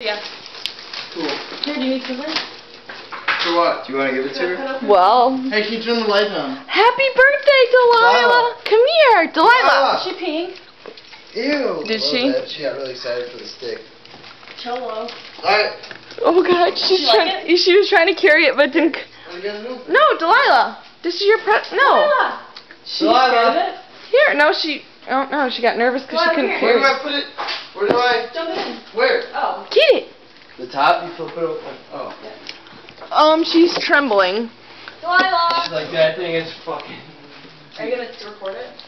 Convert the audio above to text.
Yeah. Cool. Here, do you need scissors? For what? Do you want to give it to her? Well, Hey, can you turn the light on? happy birthday, Delilah. Delilah. Come here, Delilah. Ah. Is she peeing? Ew. Did she? bit. She got really excited for the stick. Cholo. Alright. Oh God, she's She like. She was trying to carry it, but didn't. What are you gonna do? No, Delilah. This is your pre. No. Delilah. She Delilah. scared of it? Here, no, she. Oh no, she got nervous because she couldn't here. Where carry. do I put it? Where do I? Jump in. Where? Oh. Get it. The top? You flip it open. Oh. Um, she's trembling. Delilah. Like that thing is fucking. Are you gonna record it?